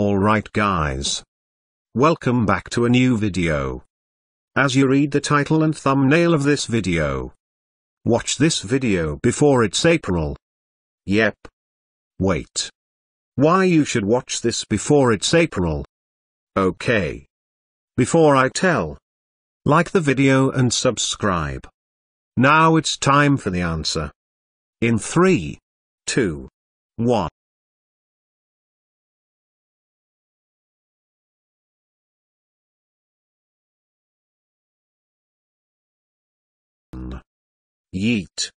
Alright guys. Welcome back to a new video. As you read the title and thumbnail of this video. Watch this video before it's April. Yep. Wait. Why you should watch this before it's April? Okay. Before I tell. Like the video and subscribe. Now it's time for the answer. In 3, 2, 1. Yeet.